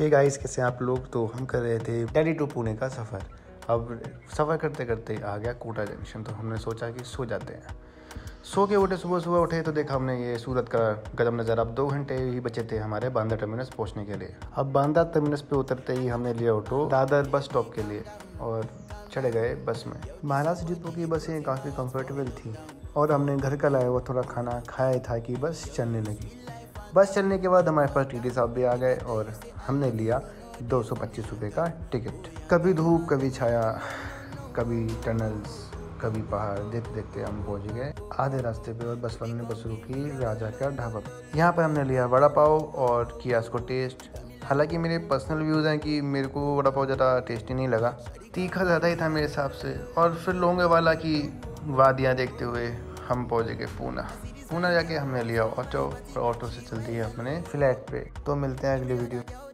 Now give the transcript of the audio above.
ये गाइस कैसे आप लोग? तो हम कर रहे थे दिल्ली टू पुणे का सफ़र। अब सफ़र करते करते आ गया कोटा जंक्शन तो हमने सोचा कि सो जाते हैं। सो के उठे, सुबह सुबह उठे तो देखा हमने ये सूरत का गरम नज़र। अब दो घंटे ही बचे थे हमारे बांदा टर्मिनस पहुँचने के लिए। अब बांदा टर्मिनस पे उतरते ही हमने लिया ऑटो दादर बस स्टॉप के लिए और चढ़े गए बस में। महाराष्ट्र डिपो की बसें काफ़ी कंफर्टेबल थी और हमने घर का लाया हुआ थोड़ा खाना, खाया था कि बस चलने लगी। बस चलने के बाद हमारे पास टी साहब भी आ गए और हमने लिया दो सौ पच्चीस रुपये का टिकट कभी धूप, कभी छाया, कभी टनल्स कभी पहाड़ देखते देखते हम पहुँच गए आधे रास्ते पे और बस वाले ने बस रुकी, राजा का ढाबा। यहाँ पर हमने लिया वड़ा पाव और किया उसको टेस्ट हालाँकि मेरे पर्सनल व्यूज़ हैं कि मेरे को वड़ा पाव ज़्यादा टेस्टी नहीं लगा। तीखा ज़्यादा ही था मेरे हिसाब से और फिर लोंगे वाला की वादियाँ देखते हुए हम पहुँच गए पूना। पूना जाके हमने लिया ऑटो, और ऑटो से चलती है अपने फ्लैट पे। तो मिलते हैं अगली वीडियो।